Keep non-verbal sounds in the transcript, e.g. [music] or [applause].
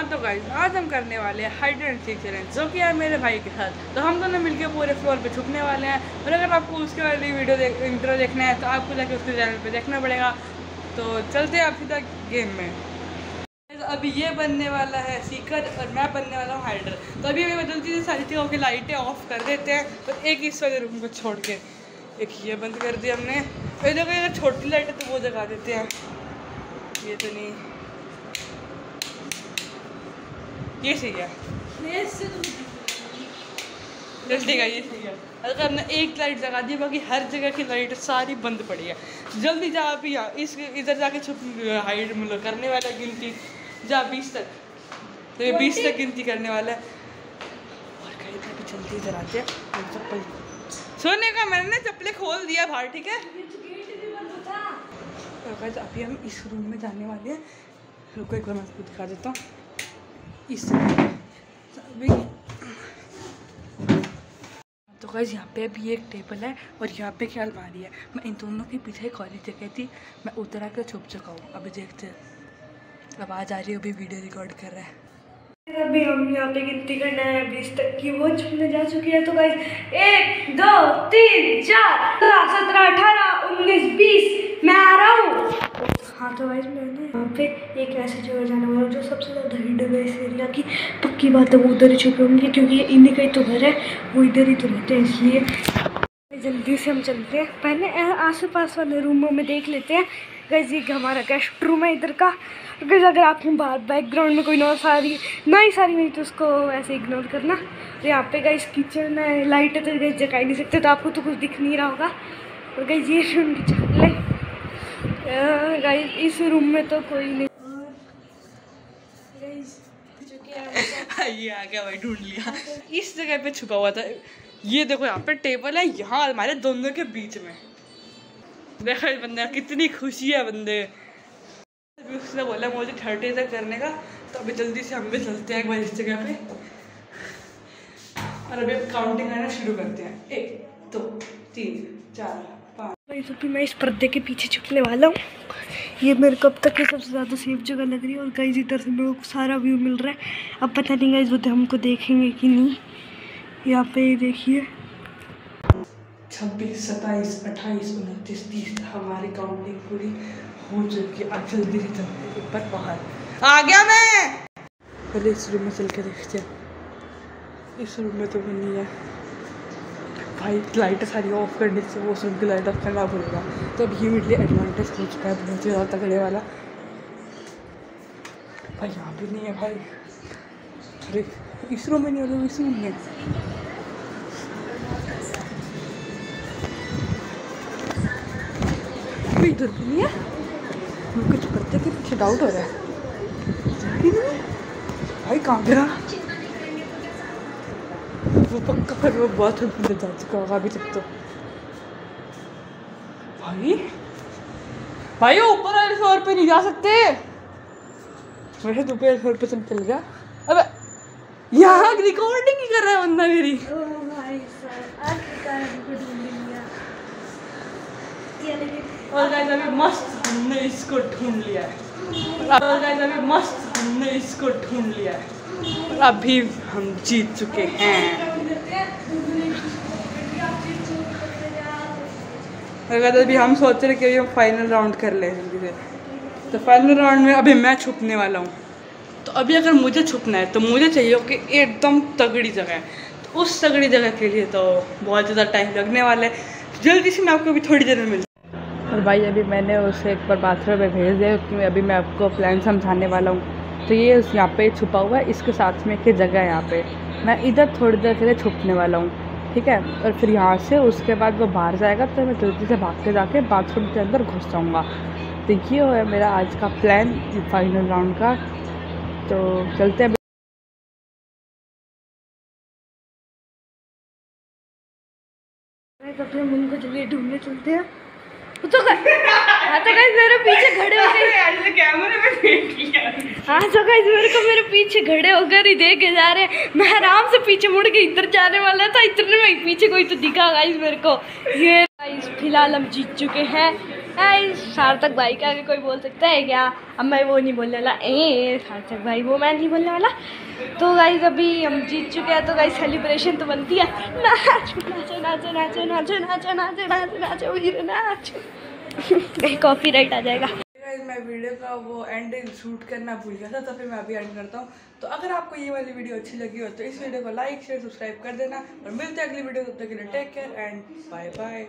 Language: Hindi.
हाँ तो गाइज़ आज हम करने वाले हैं हाइड एंड सीक चैलेंज जो कि है मेरे भाई के साथ। तो हम दोनों मिलकर पूरे फ्लोर पे छुपने वाले हैं। और अगर आपको उसके वाली वीडियो देख इंट्रो देखना है तो आपको जाके उसके चैनल पे देखना पड़ेगा। तो चलते हैं आप सीधा गेम में। तो अभी ये बनने वाला है सीकर और मैं बनने वाला हूँ हाइडर तो अभी हमें जल्दी से सारी चीज़ों की लाइटें ऑफ़ कर देते हैं। और एक इस वाले रूम को छोड़ के, एक ये बंद कर दिया हमने। अगर छोटी लाइट है तो वो जगा देते हैं। ये तो नहीं। ये सही है। चल ठीक है। ये सही है। अगर हमने एक लाइट जगा दी बाकी हर जगह की लाइट सारी बंद पड़ी है। जल्दी जा अभी यहाँ इस इधर जाके छुप हाइड मतलब करने वाला है गिनती। जा बीस तक। तो ये बीस तक गिनती करने वाला है। और कहीं तक जल्दी इधर आते हैं चप्पल। सोने का मैंने ना चप्पलें खोल दिया बाहर ठीक है? तो अभी हम इस रूम में जाने वाले हैं। रुको एक बार मैं आपको दिखा देता हूँ। इस तो गैस यहाँ पे अभी एक टेबल है और यहाँ पे क्या अलमारी है? मैं इन दोनों के पीछे एक और जगह थी। मैं उतर आकर छुप चुका हूँ। अभी देखते हैं। आवाज़ आ रही है, अभी वीडियो रिकॉर्ड कर रहा है। अभी हम यहाँ पे गिनती करना है। बीस तक की वो छुपने जा चुकी है। तो गाइस एक, दो, तीन, चार सत्रह अठारह उन्नीस, बीस, मैं आ रहा हूँ। हाँ तो गाइस मैंने यहाँ पे एक ऐसी जगह जाना वाला जो सबसे ज़्यादा हिडन है इस एरिया की। पक्की बात है वो उधर ही छुपे होंगे क्योंकि इन्हीं का ही तो घर है, वो इधर ही तो रहते हैं, इसलिए जल्दी से हम चलते हैं। पहले आस पास वाले रूमों में देख लेते हैं। गैस ये हमारा गेस्ट रूम है इधर का। गैस अगर आपको बाहर बैकग्राउंड में कोई रही नॉइस आ रही नहीं तो उसको ऐसे इग्नोर करना। तो यहाँ पे गैस किचन है लाइट है तो गैस जगा ही नहीं सकते तो आपको तो कुछ दिख नहीं रहा होगा। और गैस ये रूम की चप्पलें गैस इस रूम में तो कोई नहीं। [laughs] ये आ गया भाई ढूंढ लिया। इस जगह पे छुपा हुआ था। ये देखो यहाँ पे टेबल है यहाँ हमारे दोनों के बीच में। देखो इस बंदे कितनी खुशी है बंदे। अभी उसने बोला मुझे थर्टी तक करने का तो अभी जल्दी से हम भी चलते हैं एक बार इस जगह पे। और अभी काउंटिंग करना शुरू करते हैं। एक दो तो, तीन चार। तो फिर मैं इस पर्दे के पीछे छुपने वाला हूँ। ये मेरे को अब तक की सबसे ज़्यादा सेफ़ जगह लग रही है और गाइस इधर से मेरे को सारा व्यू मिल रहा है। अब पता नहीं गाइस वो तो हमको देखेंगे कि नहीं। यहाँ पे ये देखिए। छब्बीस, सत्ताईस, अट्ठाईस, उनतीस, तीस, हमारी काउंटिंग पूरी हो चुकी अब जल्दी ऊपर बाहर आ गया मैं! पहले इस रूम में चल के देखते हैं। इस रूम में तो नहीं है। भाई लाइट सारी ऑफ़ करने से वो रूम की लाइट ऑफ़ करना पड़ेगा। तो अब ये मेरे एडवांटेज हो चुका है बहुत ही ज़्यादा तगड़े वाला। भाई, यहाँ भी नहीं है भाई। अरे, इस रूम में नहीं होगा इस रूम में। अभी इधर भी नहीं है? कुछ पत्ते के पीछे डाउट हो रहा है। भाई, कहाँ गया? वो पक्का फिर वो बहुत अंदर जा चुका होगा अभी तक तो। भाई? भाई ऊपर वाले फ्लोर पे नहीं जा सकते। वैसे तो ऊपर फ्लोर पे सब चल गया। अबे यहाँ रिकॉर्डिंग ही कर रहा है बंदा मेरी। और गाइस अभी मस्त हमने इसको ढूंढ लिया है। और गाइस अभी मस्त हमने इसको ढूंढ लिया है। अभी हम जीत चुके हैं। गाइस अभी हम सोच रहे कि अभी हम फाइनल राउंड कर लें जल्दी से। तो फाइनल राउंड में अभी मैं छुपने वाला हूँ। तो अभी अगर मुझे छुपना है तो मुझे चाहिए कि एकदम तगड़ी जगह है। तो उस तगड़ी जगह के लिए तो बहुत ज़्यादा टाइम लगने वाला है। जल्दी से मैं आपको अभी थोड़ी देर में मिल और भाई, अभी मैंने उसे एक बार बाथरूम में भेज दिया, क्योंकि अभी मैं आपको प्लान समझाने वाला हूँ। तो ये यहाँ पे छुपा हुआ है, इसके साथ में एक जगह है यहाँ पे। मैं इधर थोड़ी देर के लिए छुपने वाला हूँ ठीक है? और फिर यहाँ से उसके बाद वो बाहर जाएगा तो मैं जल्दी से भाग के जाके बाथरूम के अंदर घुस जाऊँगा। तो ये है मेरा आज का प्लान फाइनल राउंड का। तो चलते हैं। अपने मन को जल्दी ढूँढने चलते हैं। तो हाँ तो गाइस मेरे पीछे खड़े हो गए। [laughs] कैमरे में देख लिया। हाँ तो गाइस मेरे को मेरे पीछे खड़े होकर ही देख के जा रहे हैं। मैं आराम से पीछे मुड़ के इधर जाने वाला था, इतने में पीछे कोई तो दिखा गाइस मेरे को। ये गाइस फ़िलहाल हम जीत चुके हैं। सार्थक भाई के आगे कोई बोल सकता है क्या? अब मैं वो नहीं बोलने वाला। ए, सार्थक भाई, वो मैं नहीं बोलने वाला। तो गाइस अभी हम जीत चुके हैं तो गाइस सेलिब्रेशन तो बनती है। नाचो नाचो नाचो नाचो नाचो नाचो नाचो नाचो नाचो नाचो। कॉपी राइट आ जाएगा। Guys, मैं वीडियो का वो एंड शूट करना भूल गया था तो फिर मैं अभी एंड करता हूँ। तो अगर आपको ये वाली वीडियो अच्छी लगी हो तो इस वीडियो को लाइक शेयर सब्सक्राइब कर देना और मिलते हैं अगली वीडियो तब तक के लिए take care and bye bye